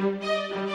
Música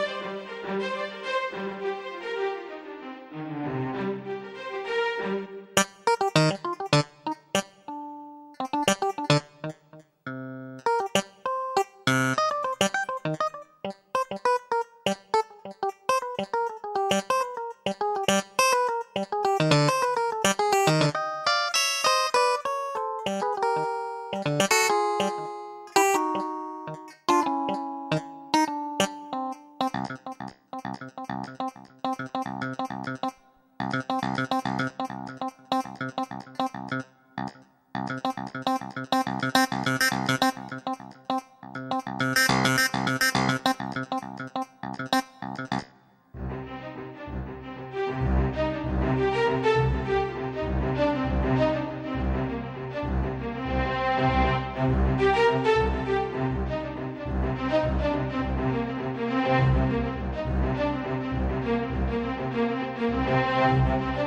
Thank